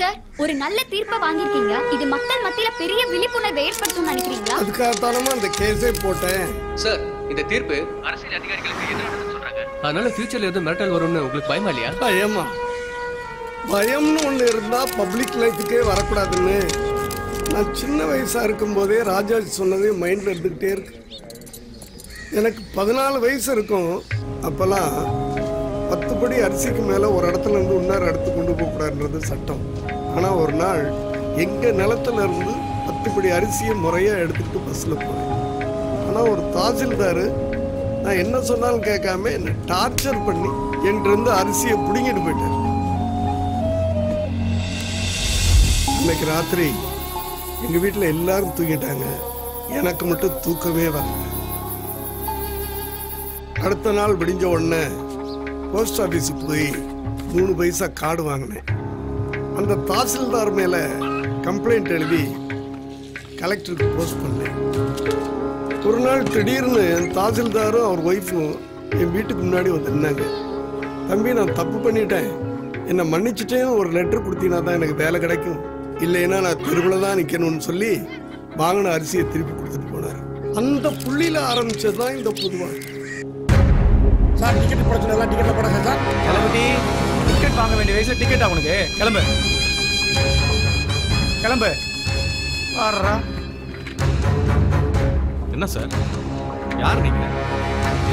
Sir ஒரு நல்ல தீர்ப்பை வாங்கியிருக்கீங்க. இது மக்கள் மத்தியில பெரிய விழிப்புணர்வை ஏற்படுத்தும் நினைக்கிறீங்களா? அதுக்காகத்தானமா அந்த கேஸே போட்டேன். சார் இந்த தீர்ப்பு அரசியல் அதிகாரிகளுக்கு எதிரானதுன்னு சொல்றாங்க? அதனால ஃபியூச்சர்ல எதுவும் மிரட்டல் வரும்னு உங்களுக்கு பயமா இல்லையா? பயமா. பயம்னு ஒண்ணு இருந்தா பப்ளிக் லைஃபுக்கே வரக்கூடாதுன்னு. நான் சின்ன வயசா இருக்கும்போதே ராஜாஜி சொன்னது மைண்ட்ல இருந்துகிட்டே இருக்கு. எனக்கு பதினாலு வயசு இருக்கும். அப்பெல்லாம் பத்து படி அரிசிக்கு மேலே ஒரு இடத்துல இருந்து இன்னொரு இடத்துக்கு கொண்டு போகக்கூடாதுன்றது சட்டம். ஆனால் ஒரு நாள் எங்கள் நிலத்துல இருந்து பத்து படி அரிசியை முறையாக எடுத்துக்கிட்டு பஸ்ஸில் போனேன். ஆனால் ஒரு தாசில்தார் நான் என்ன சொன்னாலும் கேட்காம என்னை டார்ச்சர் பண்ணி என்கிட்ட அரிசியை பிடுங்கிட்டு போயிட்டார். இன்னைக்கு ராத்திரி எங்கள் வீட்டில் எல்லாரும் தூங்கிட்டாங்க. எனக்கு மட்டும் தூக்கமே வரல. அடுத்த நாள் விடிஞ்ச உடனே போஸ்ட் ஆஃபீஸுக்கு போய் மூணு பைசா கார்டு வாங்கினேன். அந்த தாசில்தார் மேலே கம்ப்ளைண்ட் எழுதி கலெக்டருக்கு போஸ்ட் பண்ணேன். ஒரு நாள் திடீர்னு என் தாசில்தாரும் அவர் ஒய்ஃபும் என் வீட்டுக்கு முன்னாடி வந்து நின்னாங்க. தம்பி நான் தப்பு பண்ணிட்டேன். என்னை மன்னிச்சுட்டேன்னு ஒரு லெட்டர் கொடுத்தீங்கன்னா தான் எனக்கு வேலை கிடைக்கும். இல்லைன்னா நான் தெருவில் தான் நிற்கணும்னு சொல்லி வாங்கின அரிசியை திருப்பி கொடுத்துட்டு போனார். அந்த புள்ளியில் ஆரம்பித்தது தான் இந்த பொதுவாக சார் டிக்கெட் போட சொன்னா டிக்கெட்ல போடுங்க சார் கிளம்பி டிக்கெட் வாங்க வேண்டிய வயசுல டிக்கெட் அவனுக்கு கிளம்பு. கிளம்பு. வர்றா என்ன சார்? யார் நீங்க?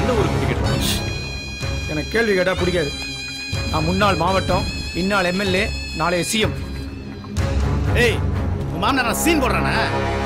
எந்த ஊருக்கு டிக்கெட் எனக்கு கேள்வி கேட்டா பிடிக்காது. நான் முன்னாள் மாவட்டம் இந்நாள் எம்எல்ஏ நாளைய சிஎம் ஏய் மாமனார் சீன் போடுறானே.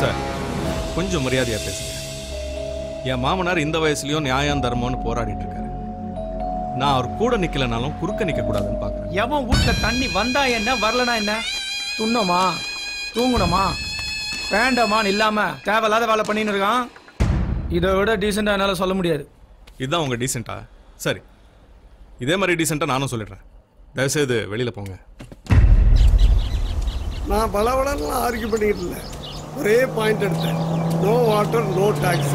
சார் கொஞ்சம் மரியாதையா பேசுங்க. என் மாமனார் இந்த வயசுலயும் நியாயம் தர்மம்னு போராடிட்டு நான் அவர் கூட நிக்கலனாலும் குறுக்க நிக்க கூடாதுன்னு பாக்குறேன் எவன் வீட்ல தண்ணி வந்தா என்ன வரலனா என்ன? துண்ணோமா? தூங்கணுமா வேண்டாமான்னு இல்லாம தேவையில்லாத வேலை பண்ணின்னு இருக்கான். இதை விட டீசெண்டா என்னால சொல்ல முடியாது. இதுதான் உங்க டீசெண்டா சரி. இதே மாதிரி டீசெண்டா நானும் சொல்லிடுறேன். தயவுசெய்து வெளியில போங்க. நான் பலவடலாம் ஆர்கியூ பண்ணிக்கிட்டு இல்லை. ஒரே பாயிண்ட் எடுத்தேன். நோ வாட்டர் நோ டாக்ஸ்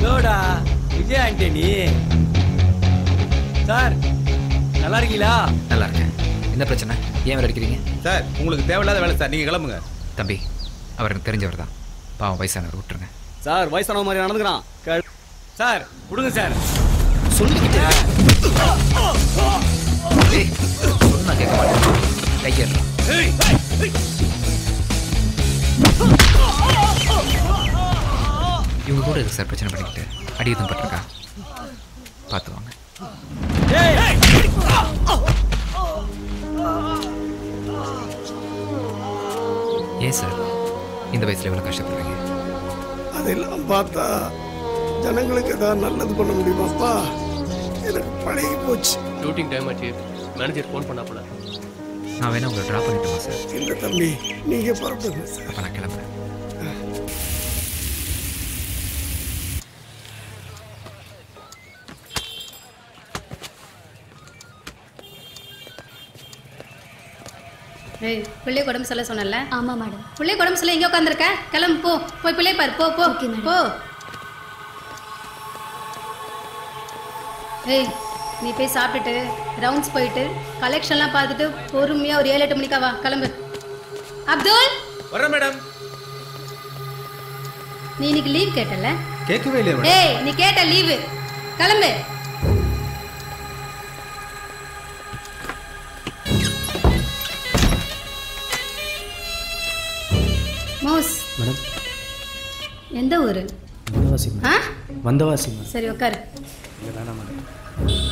இதோடா விஜய் ஆண்டனி சார் நல்லா இருக்கீங்களா நல்லா இருக்கேன் என்ன பிரச்சனை? ஏன் வேலை அடிக்கிறீங்க? சார் உங்களுக்கு தேவையில்லாத வேலை சார். நீங்க கிளம்புங்க. தம்பி அவர் எனக்கு தெரிஞ்சவர் தான் பாவம் வயசானவர் விட்டுருங்க. சார் வயசானவ மாதிரி நடந்துக்கிறான். சார் விடுங்க சார். சொல்லிக்கிட்டு சொன்னா கேட்க மாட்டேன். கையேறலாம் இவங்க கூட இருக்கு சார் பிரச்சனை பண்ணிக்கிட்டு. அடி எதுவும் பட்டிருக்கா? பார்த்து வாங்க ஏன் சார் இந்த வயசுல எவ்வளோ கஷ்டப்படுறீங்க? அதெல்லாம் பார்த்தா ஜனங்களுக்கு ஏதாவது நல்லது பண்ண முடியுமாப்பா? எனக்கு பழகி போச்சு. ஷூட்டிங் டைம் ஆச்சு. மேனேஜர் ஃபோன் பண்ணா போல. நான் வேணா உங்களை ட்ராப் பண்ணிட்டுமா சார்? இல்லை தம்பி நீங்க புறப்படுங்க சார். அப்போ நான் கிளம்புறேன். பிள்ளை உடம்பு சொல்ல சொன்னல ஆமா மேடம். பிள்ளை உடம்பு சொல்ல எங்க உட்காந்துருக்க கிளம்பு போ. போய் பிள்ளை பாரு போ போ. போ. ஏய் நீ போய் சாப்பிட்டுட்டு ரவுண்ட்ஸ் போயிட்டு கலெக்ஷன்லாம் பார்த்துட்டு பொறுமையா ஒரு ஏழு எட்டு மணிக்கா வா கிளம்பு. அப்துல்! வரேன் மேடம். நீ இன்னைக்கு லீவ் கேட்டல? கேட்கவே இல்லையா ஏய் நீ கேட்ட லீவு கிளம்பு. மோஸ். மேடம். எந்த ஊரு? வந்தவாசி ஆ? வந்தவாசி சரி உட்காரு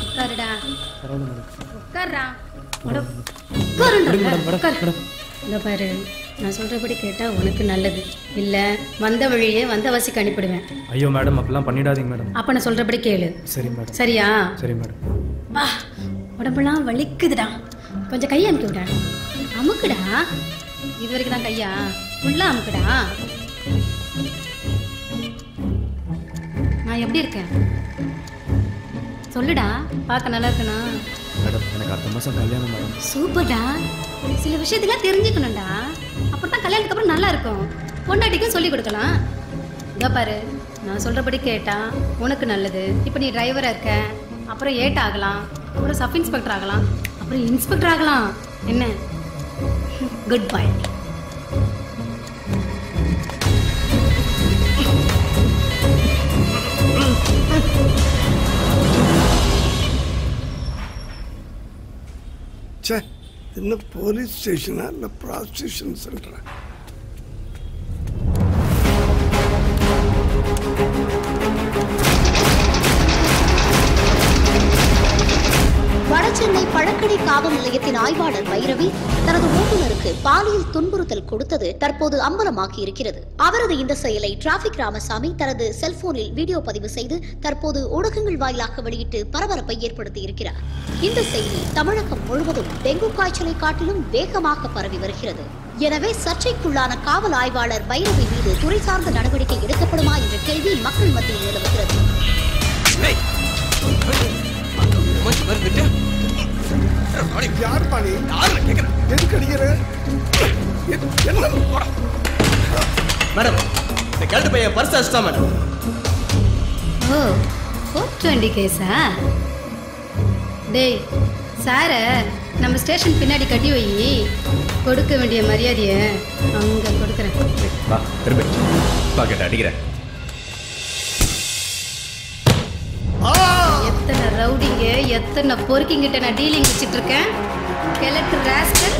உட்காருடா உட்காருடா உட்காருடா இந்த பாரு. நான் சொல்கிறபடி கேட்டால் உனக்கு நல்லது. இல்லை வந்த வழியே வந்த வசிக்கு அனுப்பிடுவேன். ஐயோ மேடம் அப்படிலாம் பண்ணிடாதீங்க மேடம். அப்போ நான் சொல்கிறபடி கேளு. சரி மேடம். சரியா? சரி மேடம். பா உடம்பெல்லாம் வலிக்குதுடா. கொஞ்சம் கையை அமுக்கி விடா. அமுக்குடா. இது வரைக்கும் தான் கையா? ஃபுல்லாக அமுக்குடா. நான் எப்படி இருக்கேன்? சொல்லுடா பார்க்க நல்லா இருக்கனா மேடம் எனக்கு அடுத்த மாதம் கல்யாணம் மேடம். சூப்பர்டா. சில விஷயத்தெல்லாம் தெரிஞ்சுக்கணும்டா. அப்புறம் தான் கல்யாணத்துக்கு அப்புறம் நல்லா இருக்கும். பொண்டாட்டிக்கும் சொல்லி கொடுக்கலாம். இதோ பாரு நான் சொல்கிறபடி கேட்டா உனக்கு நல்லது. இப்போ நீ டிரைவராக இருக்க. அப்புறம் ஏட் ஆகலாம். அப்புறம் சப் இன்ஸ்பெக்டர் ஆகலாம். அப்புறம் இன்ஸ்பெக்டர் ஆகலாம். என்ன? குட் பை ச்சே என்ன போலீஸ் ஸ்டேஷனா இல்லை ப்ராஸ்டியூஷன் சென்டரா காவல் நிலையத்தின் ஆய்வாளர் வைரவி தனது ஓட்டுநருக்கு பாலியல் துன்புறுத்தல் கொடுத்தது தற்போது அம்பலமாகி இருக்கிறது அவரது இந்த செயலை டிராபிக் ராமசாமி தனது செல்போனில் வீடியோ பதிவு செய்து தற்போது ஊடகங்கள் வாயிலாக வெளியிட்டு பரபரப்பை ஏற்படுத்தி இருக்கிறார் இந்த செய்தி தமிழகம் முழுவதும் டெங்கு காய்ச்சலை காட்டிலும் வேகமாக பரவி வருகிறது எனவே சர்ச்சைக்குள்ளான காவல் ஆய்வாளர் வைரவி மீது துறை சார்ந்த நடவடிக்கை எடுக்கப்படுமா என்ற கேள்வி மக்கள் மத்தியில் நிலவுகிறது யார் பாணி எதுக்கு அடிக்கிற? எ- என்ன மேடம் இந்த கேட்டு பையன் பர்ஸ் அடிச்சிட்டா மேடம். ஓ ஃபோர் டுவெண்ட்டி கேஸா டேய் சாரை நம்ம ஸ்டேஷன் பின்னாடி கட்டி வை. கொடுக்க வேண்டிய மரியாதையை அங்கே கொடுக்குறேன். வா திரும்ப. பாக்கெட் அடிக்கிறேன். ரவுடிங்க எத்தனை பொறுக்கிங்கிட்ட நான் டீலிங் வச்சுட்டு இருக்கேன் கிழக்கு ராஸ்கல்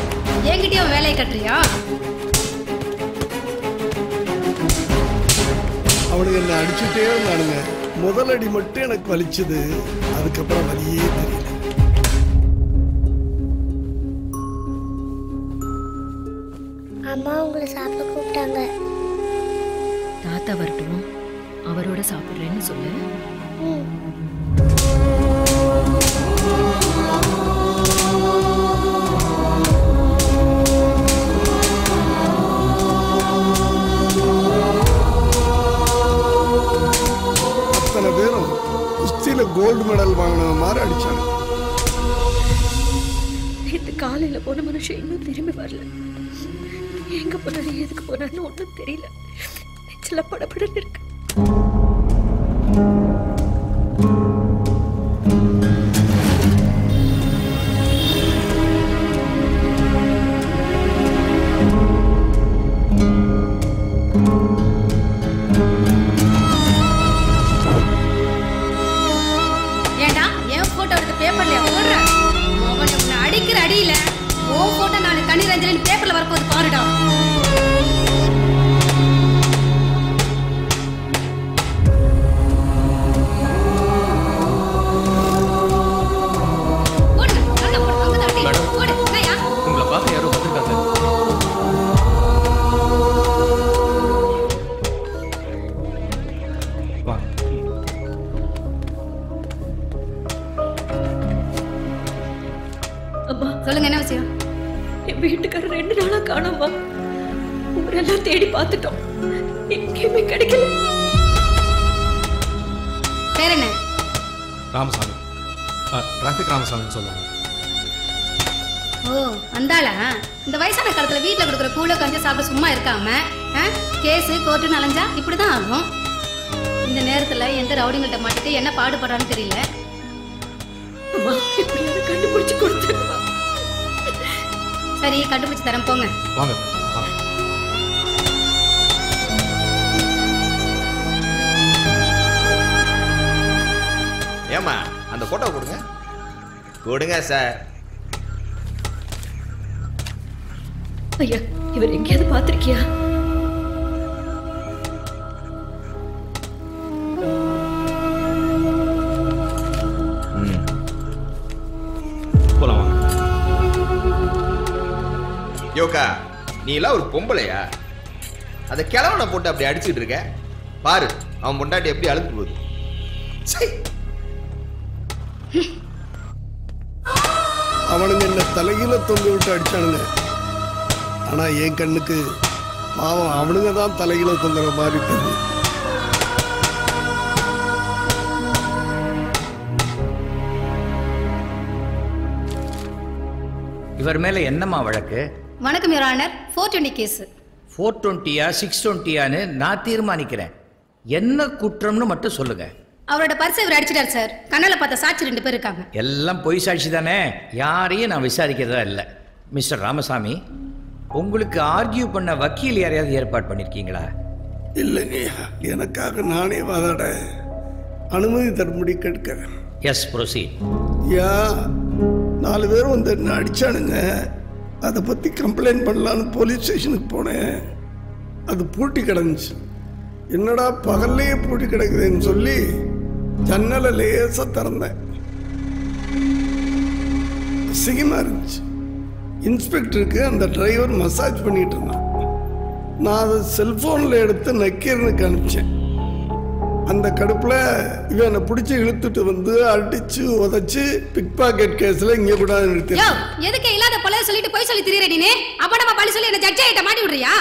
என்கிட்டயும் வேலையை கட்டுறியா? அவனுங்க என்ன அடிச்சுட்டே இருந்தானுங்க. முதல் அடி மட்டும் எனக்கு வலிச்சது. அதுக்கப்புறம் வலியே தெரியல. அம்மா உங்களை சாப்பிட கூப்பிட்டாங்க. தாத்தா வரட்டும். அவரோட சாப்பிட்றேன்னு சொல்லு. கோல்டு மெடல் வாங்கின மாதிரி அடிச்சாங்க நேற்று காலையில் போன மனுஷன் இன்னும் திரும்பி வரல. எங்க போனாரு எதுக்கு போனாருன்னு ஒன்றும் தெரியல. நெச்சில் படபடன்னு இருக்கு. நாளா காணாமா? ஊரெல்லாம் தேடி பார்த்துட்டோம். எங்கேயுமே கிடைக்கல. பேர் என்ன? ராமசாமி. டிராஃபிக் ராமசாமின்னு சொல்லுவாங்க. ஓ அந்தாளா இந்த வயசான காலத்துல வீட்ல கொடுக்குற கூழ கஞ்சி சாப்பிட சும்மா இருக்காம கேஸு கோர்ட்டுன்னு அலைஞ்சா இப்படிதான் ஆகும். இந்த நேரத்துல எந்த ரவுடிங்கள்ட்ட மாட்டிட்டு என்ன பாடுபடுறான்னு தெரியல. சரி கண்டுபிடிச்சு தரேன். போங்க. வாங்க ஏம்மா அந்த போட்டோ கொடுங்க. கொடுங்க சார். ஐயா இவர் எங்கேயாவது பார்த்திருக்கியா? யோகா நீ எல்லாம் ஒரு பொம்பளையா? அந்த கிழவனை போட்டு அப்படி அடிச்சிட்டு இருக்க. பாரு அவன் பொண்டாட்டி எப்படி அழுத்து போகுது. அவனுங்க என்ன தலைகீழ தொங்க விட்டு அடிச்சானுங்க. ஆனா என் கண்ணுக்கு பாவம் அவனுங்க தான் தலைகீழ தொங்குற மாதிரி தெரியுது. இவர் மேல என்னம்மா வழக்கு? வணக்கம் your honour four twenty case four டுவெண்ட்டியா six டுவெண்ட்டியான்னு நான் தீர்மானிக்கிறேன். என்ன குற்றம்னு மட்டும் சொல்லுங்க. அவரோட பர்ஸ் இவர் அடிச்சிட்டார் சார் கண்ணால பார்த்த சாட்சி ரெண்டு பேர் இருக்காங்க. எல்லாம் பொய் சாட்சி தானே? யாரையும் நான் விசாரிக்கிறதா இல்லை. மிஸ்டர் ராமசாமி உங்களுக்கு ஆர்கியூ பண்ண வக்கீல் யாரையாவது ஏற்பாடு பண்ணிருக்கீங்களா? இல்லைங்கய்யா எனக்காக நானே வாதாட அனுமதி தரும்படி கேட்கிறேன். எஸ் ப்ரொசீட் யா நாலு பேர் வந்து என்ன அடிச்சானுங்க? அதை பற்றி கம்ப்ளைண்ட் பண்ணலான்னு போலீஸ் ஸ்டேஷனுக்கு போனேன். அது பூட்டி கிடந்துச்சு. என்னடா பகல்லையே பூட்டி கிடக்குதுன்னு சொல்லி ஜன்னலை லேசாக திறந்தேன். அசிங்கமா இருந்துச்சு. இன்ஸ்பெக்டருக்கு அந்த டிரைவர் மசாஜ் பண்ணிட்டு இருந்தான். நான் அதை செல்ஃபோனில் எடுத்து நக்கீரனுக்கு அனுப்பிச்சேன். அந்த கடுப்புல இவன் என்னை பிடிச்சி இழுத்துட்டு வந்து அடிச்சு உதைச்சு பிக் பாக்கெட் கேஸ்ல இங்கே கூட நிறுத்தி எதுக்கு இல்லாத பொழைய சொல்லிட்டு போய் சொல்லி திரியற நீனே? அப்ப நம்ம பழி சொல்லி என்ன ஜட்ஜ் ஆயிட்ட மாட்டி விடுறியா?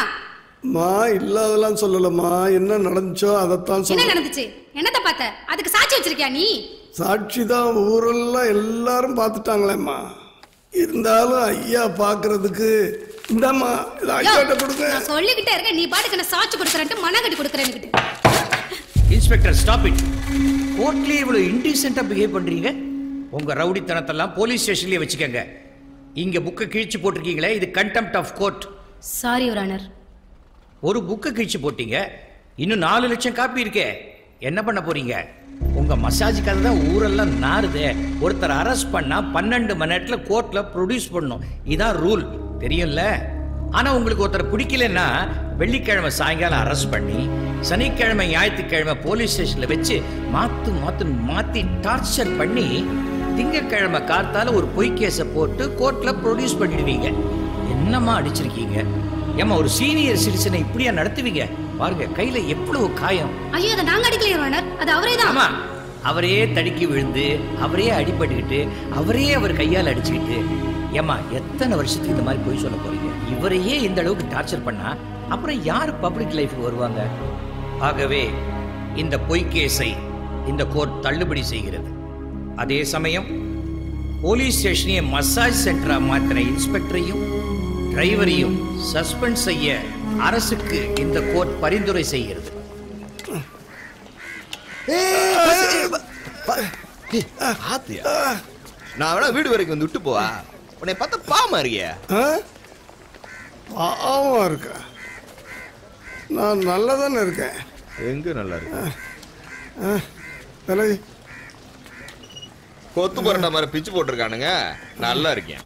மா இல்லாதெல்லாம் சொல்லலம்மா. என்ன நடந்துச்சோ அதைத்தான் என்ன சொல்ல நடந்துச்சு? என்னத்த பார்த்த? அதுக்கு சாட்சி வச்சிருக்கியா நீ? சாட்சி தான் ஊரெல்லாம் எல்லாரும் பார்த்துட்டாங்களேம்மா. இருந்தாலும் ஐயா பார்க்கறதுக்கு இந்தாம்மா இதை ஐயாட்ட கொடுங்க. சொல்லிக்கிட்டே இருக்கேன். நீ பாட்டுக்கு நான் சாட்சி கொடுக்குறேன்ட்டு மனக்கட்டி கொடுக்குறேன்னு இன்ஸ்பெக்டர் ஸ்டாப் இட் கோர்ட்லயே இவ்வளவு இன்டீசெண்டா பிஹேவ் பண்றீங்க? உங்க ரவுடித்தனத்தெல்லாம் போலீஸ் ஸ்டேஷன்லயே வச்சுக்கோங்க. இங்க புக்கை கிழிச்சு போட்டிருக்கீங்களே இது contempt of court sorry your honour ஒரு புக்கை கிழிச்சு போட்டீங்க இன்னும் நாலு லட்சம் காப்பி இருக்கே. என்ன பண்ண போறீங்க? உங்க மசாஜ் கதை தான் ஊரெல்லாம் நாறுதே. ஒருத்தர் அரெஸ்ட் பண்ணா பன்னெண்டு மணி நேரத்துல கோர்ட்ல ப்ரொடியூஸ் பண்ணும். இதான் ரூல் தெரியும்ல? ஆனா உங்களுக்கு ஒருத்தர் பிடிக்கலன்னா வெள்ளிக்கிழமை சாயங்காலம் அரெஸ்ட் பண்ணி சனிக்கிழமை ஞாயிற்றுக்கிழமை போலீஸ் ஸ்டேஷன்ல வச்சு மாத்து மாத்து மாத்தி டார்ச்சர் பண்ணி திங்கட்கிழமை காத்தால ஒரு பொய் கேஸை போட்டு கோர்ட்ல ப்ரொடியூஸ் பண்ணிடுவீங்க. என்னம்மா அடிச்சிருக்கீங்க? ஏம்மா ஒரு சீனியர் சிட்டிசனை இப்படியா நடத்துவீங்க? பாருங்க கையில எவ்வளவு காயம். ஐயோ அதை நாங்க அடிக்கல அது அவரே தான். ஆமா அவரே தடுக்கி விழுந்து அவரே அடிபட்டுக்கிட்டு அவரே அவர் கையால் அடிச்சுக்கிட்டு ஏம்மா எத்தனை வருஷத்துக்கு இந்த மாதிரி போய் சொல்ல போறீங்க? இவரையே இந்த அளவுக்கு டார்ச்சர் பண்ணா அப்புறம் யார் பப்ளிக் லைஃப்க்கு வருவாங்க? ஆகவே இந்த பொய் கேஸை இந்த கோர்ட் தள்ளுபடி செய்கிறது. அதே சமயம் போலீஸ் ஸ்டேஷனையே மசாஜ் சென்டரா மாத்திர இன்ஸ்பெக்டரையும் டிரைவரையும் சஸ்பெண்ட் செய்ய அரசுக்கு இந்த கோர்ட் பரிந்துரை செய்கிறது. நான் வேணா வீடு வரைக்கும் வந்து விட்டு போவா? உன்னை பார்த்தா பாவமா இருக்கியா. பாவம் இருக்கா? நான் நல்லா தானே இருக்கேன். எங்க நல்லா இருக்கு? ஆ, தலைவி. கொத்து பரண்டா மாதிரி பிச்சு போட்டிருக்கானுங்க. நல்லா இருக்கேன்.